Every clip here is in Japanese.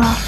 れ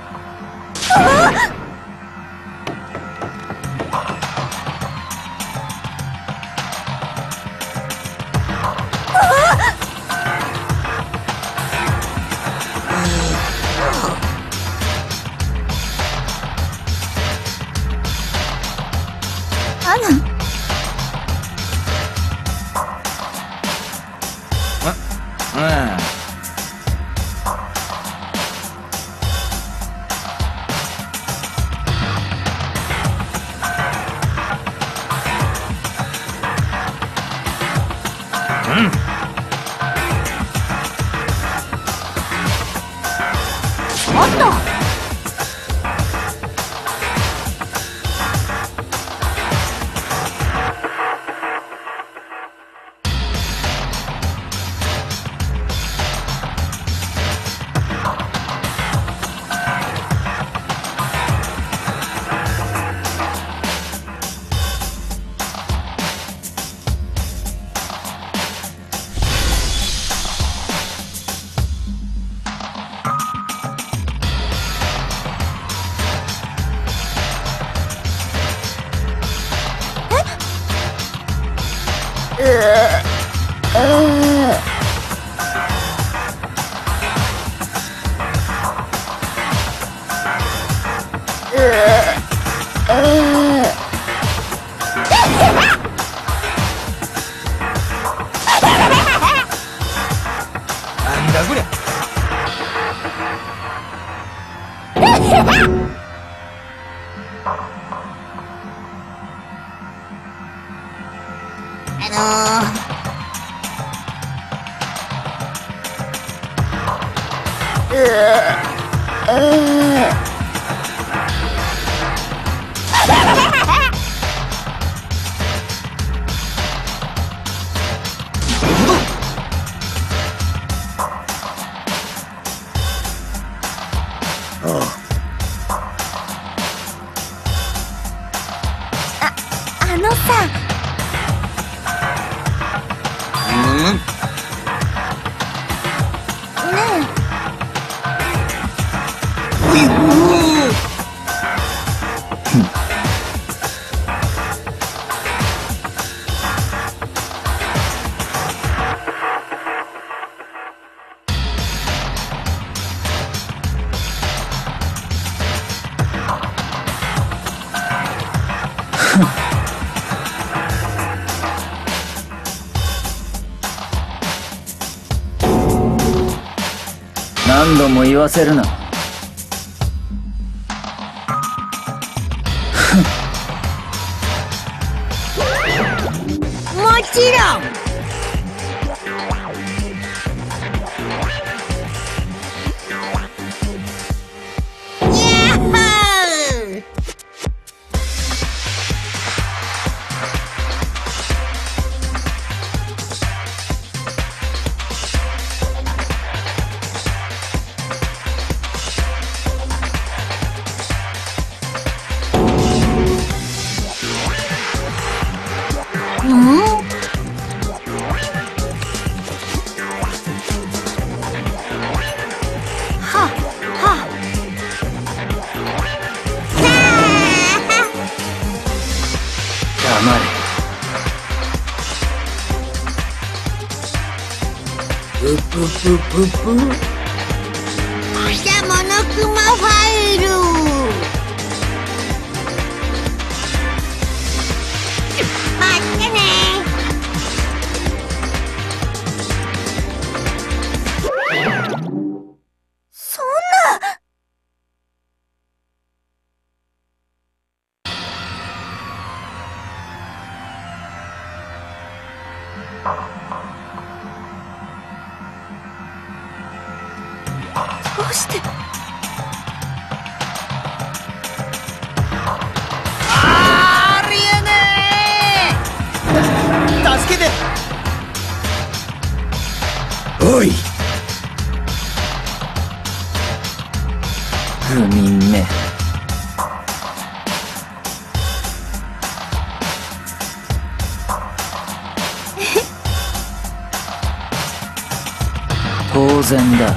わせるな。うんは。は不眠め当然だ。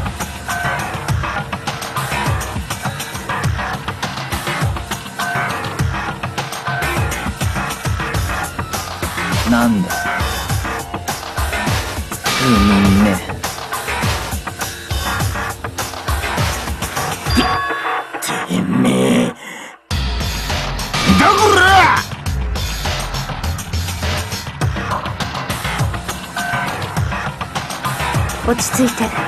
なんだ。不眠ついてる。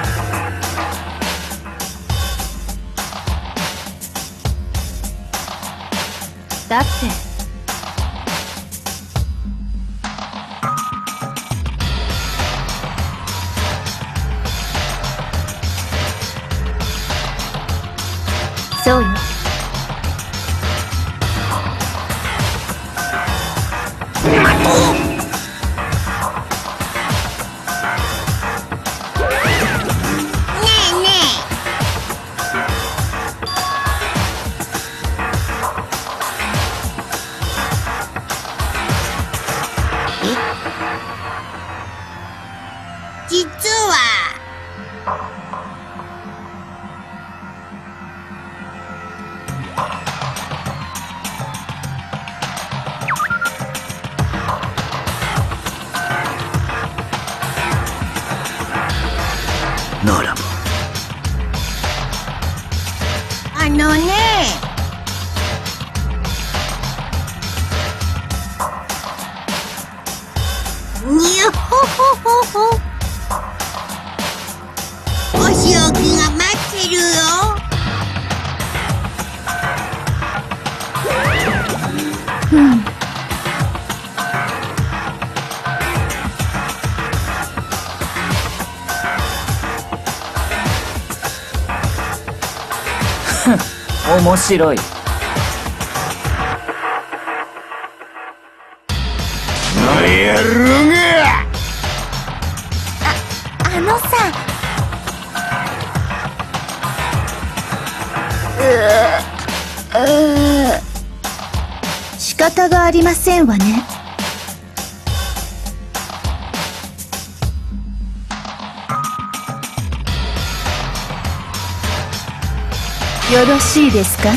面白い。やるがあのさ。ううう仕方がありませんわねよろしいですか？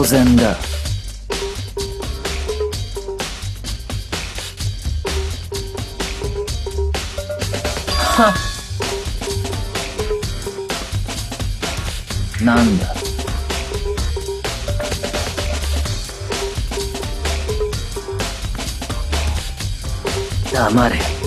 当然だ。はっ。なんだ？黙れ。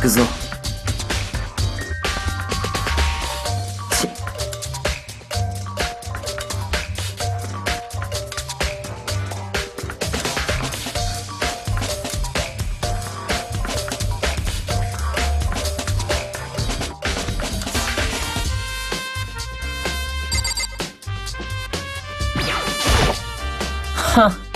くぞ。はっ。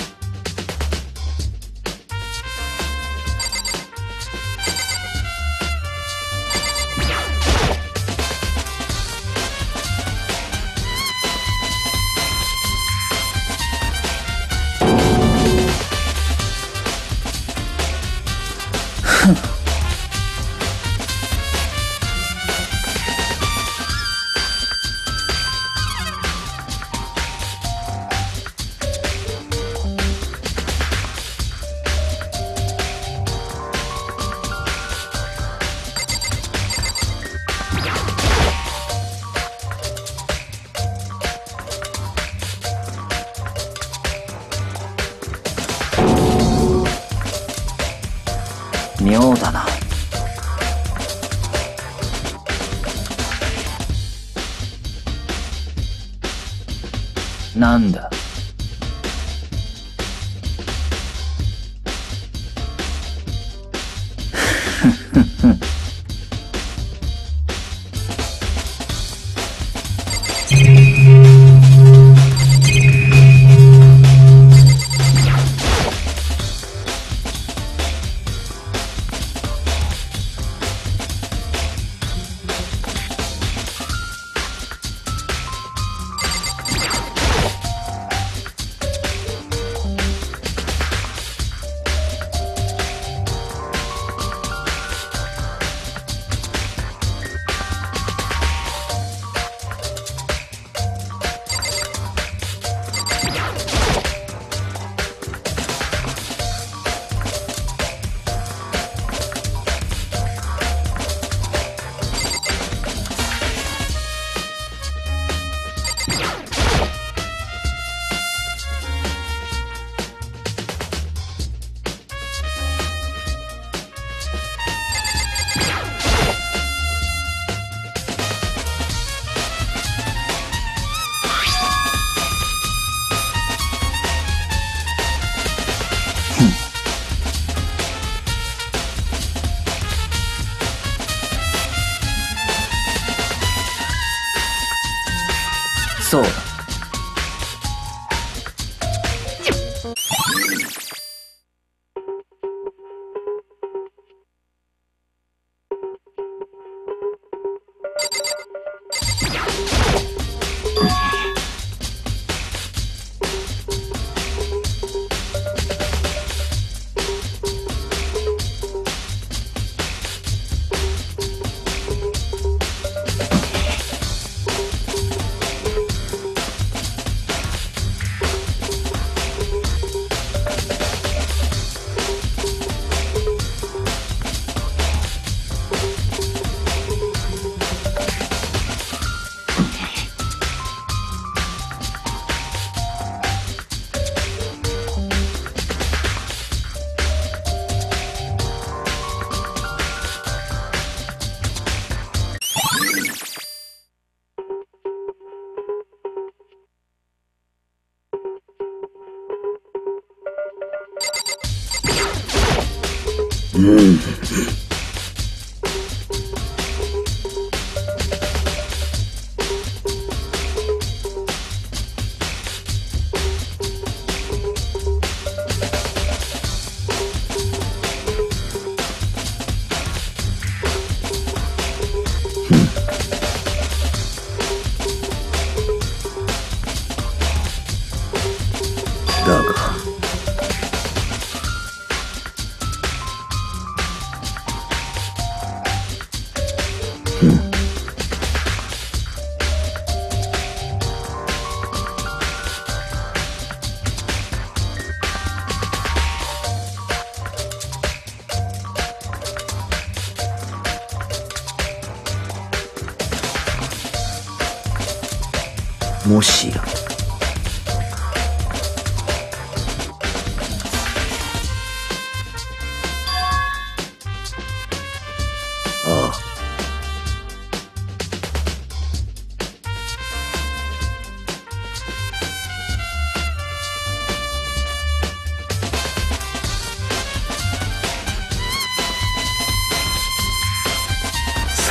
Mm.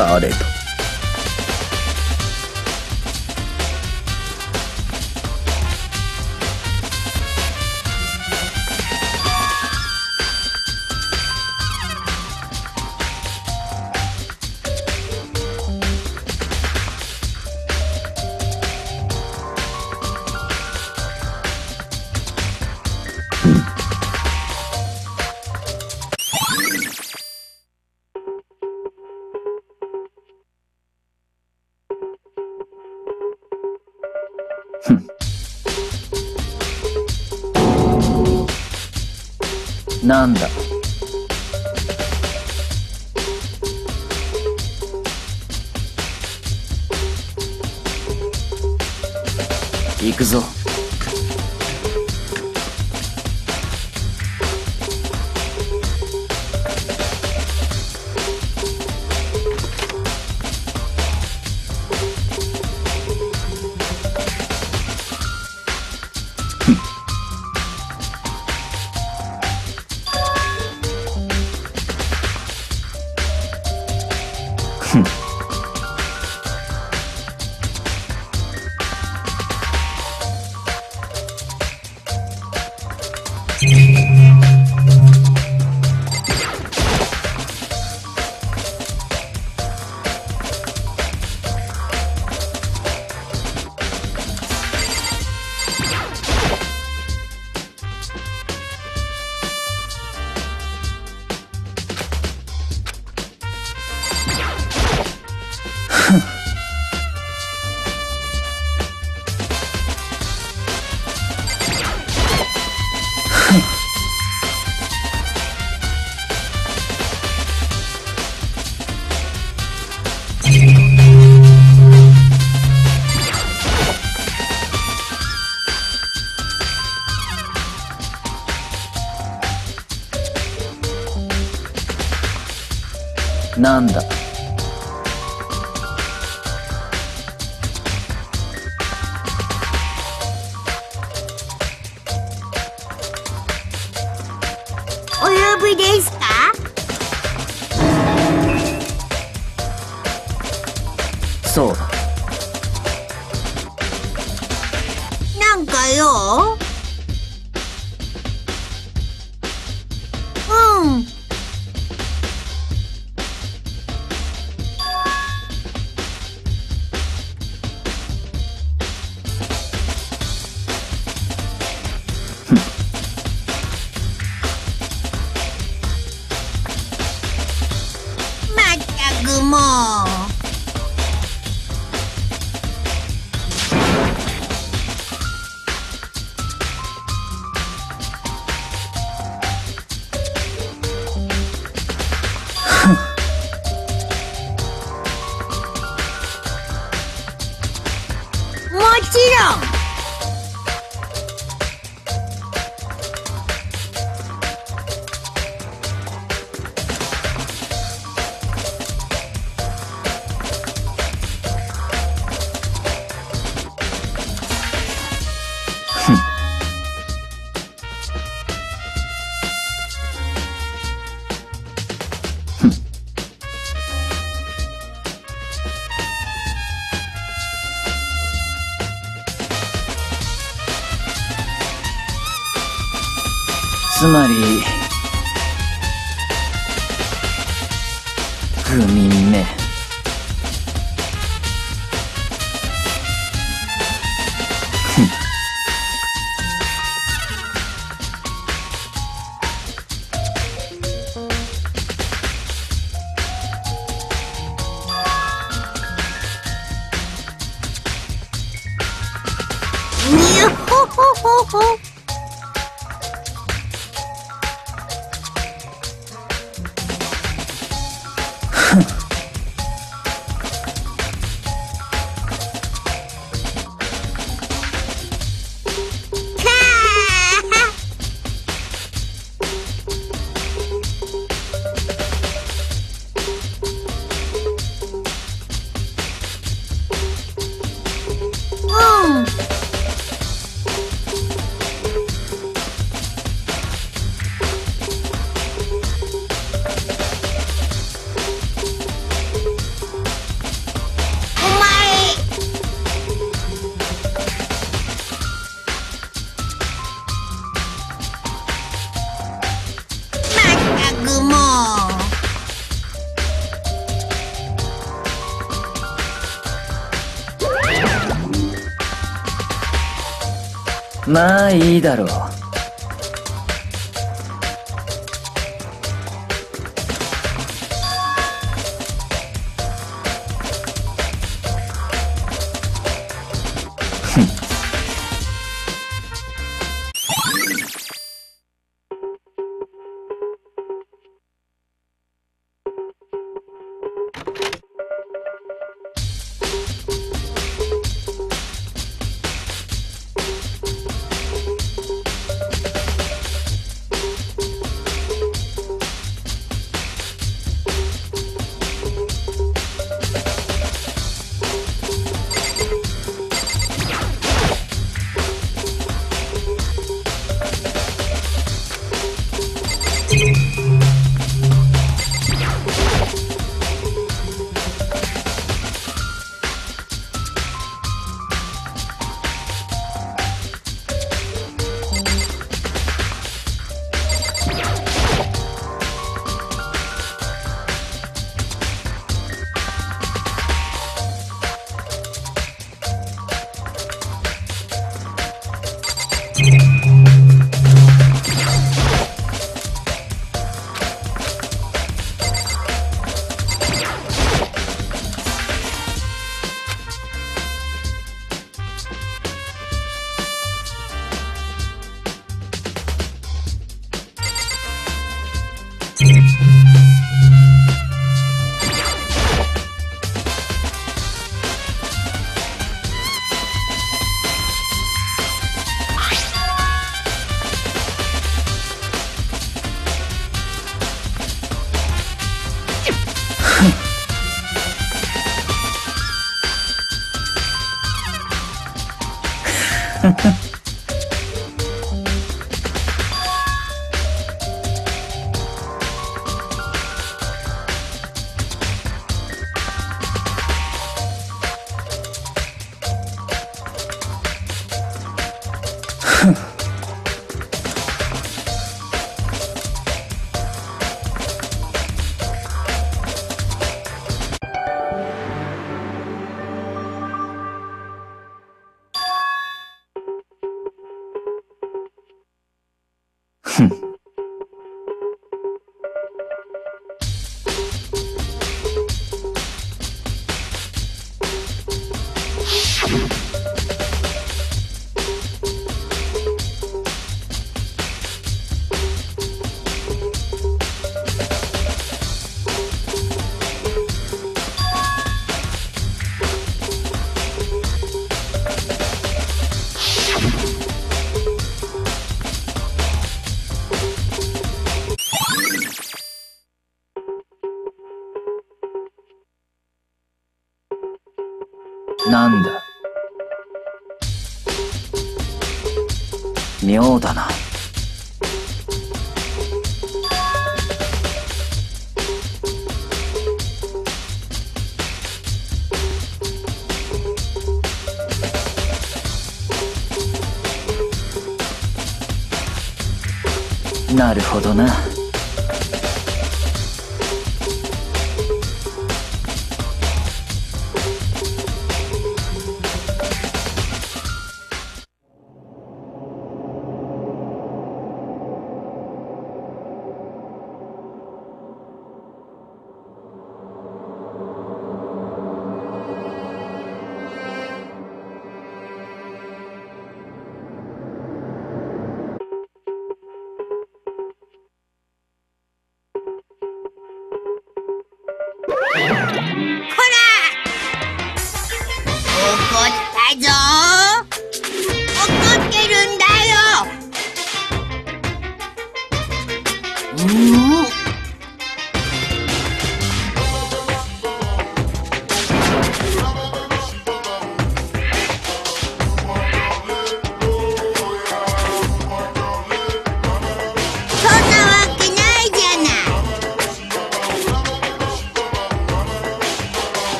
さなんだ。まあいいだろう。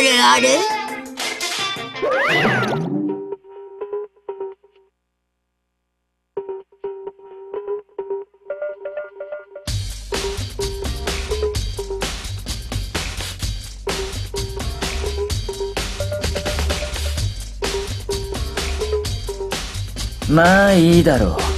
れあれ？まあいいだろう。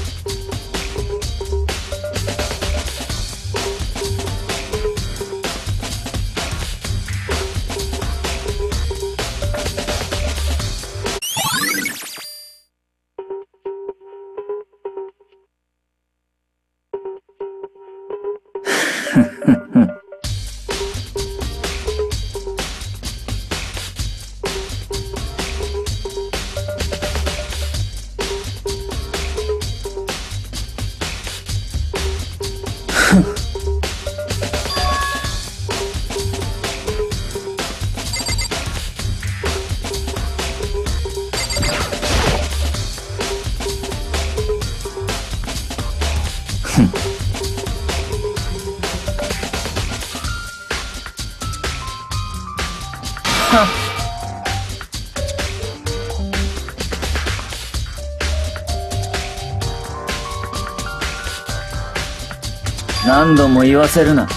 何度も言わせるな。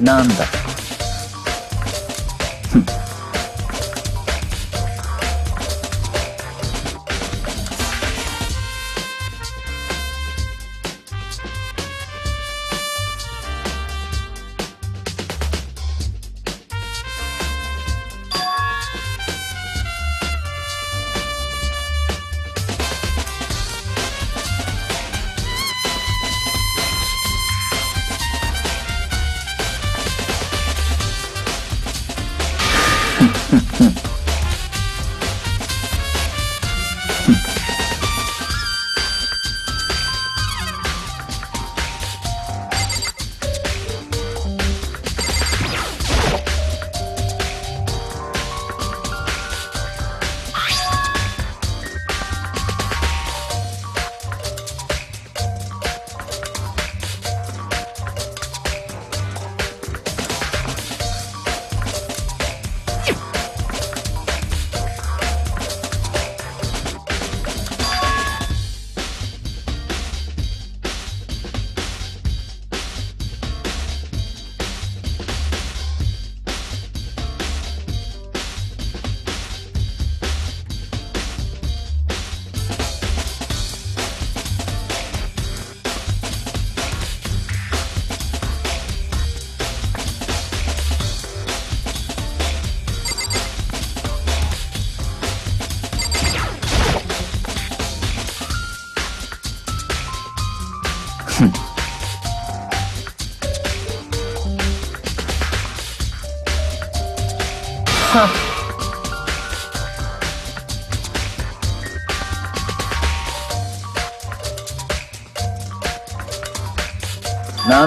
なんだ。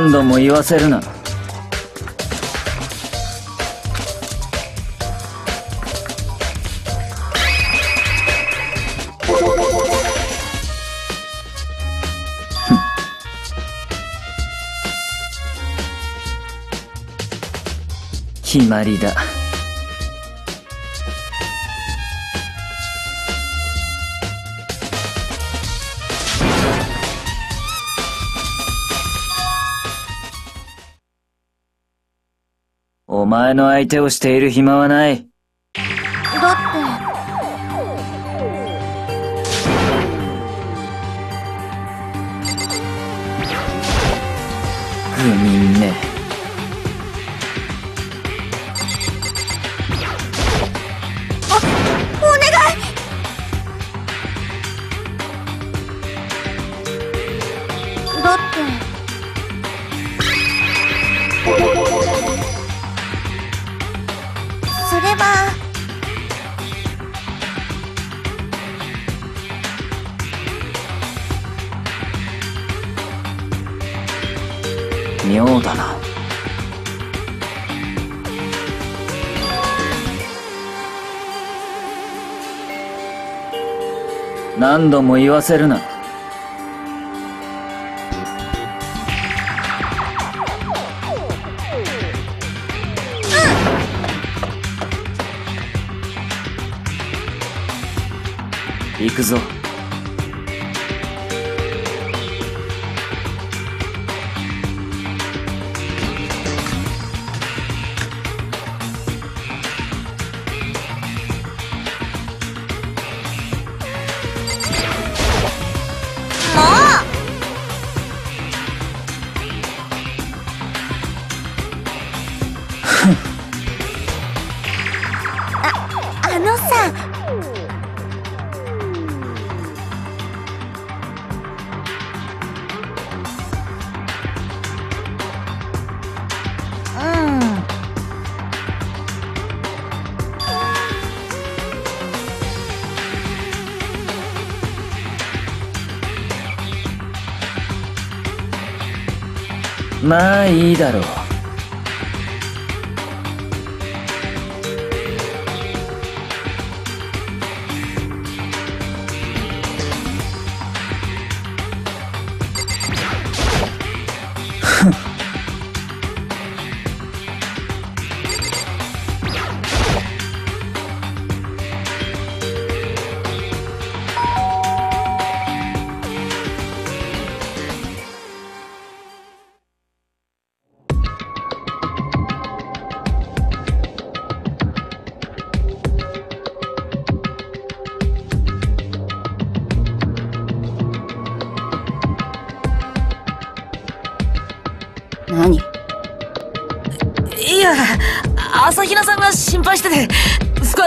何度も言わせるな。決まりだ前の相手をしている暇はない。妙だな何度も言わせるな行くぞ。まあいいだろう。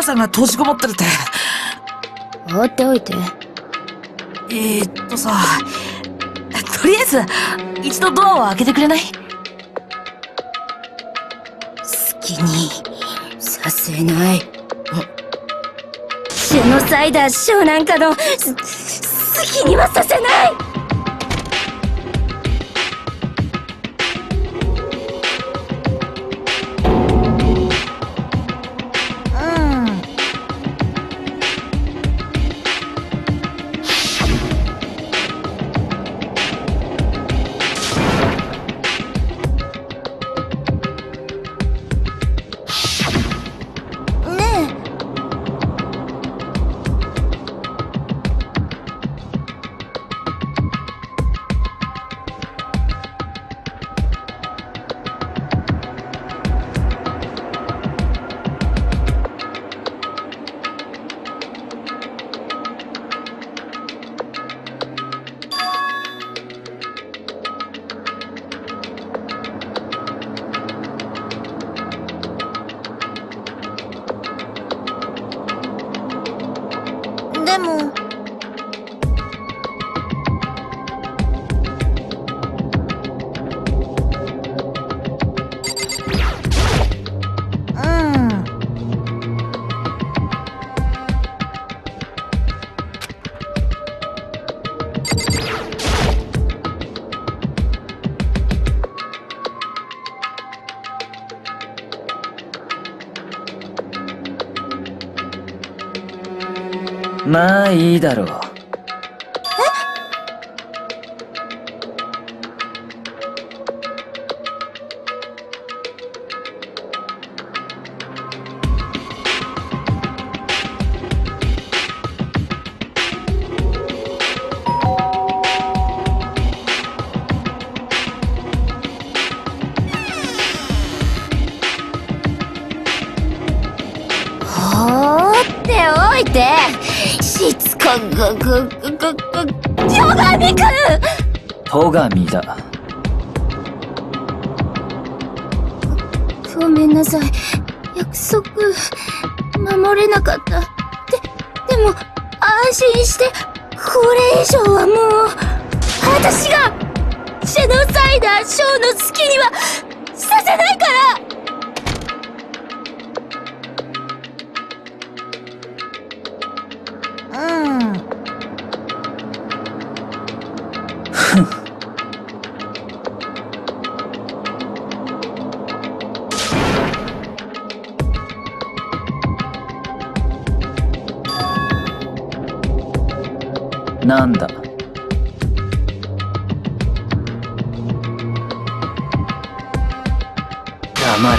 さんが閉じこもってるって。放っておいてえー、っとさ、とりあえず、一度ドアを開けてくれない好きにさせないジェノサイダーショーなんかのす好きにはさせないまあいいだろう。だ。ごめんなさい約束守れなかったなんだ？黙れ。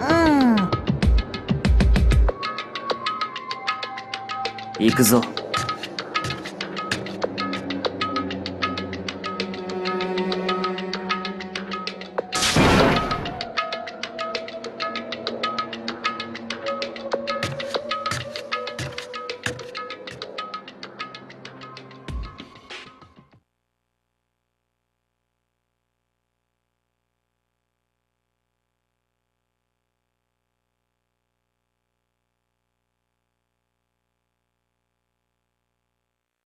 うん。行くぞ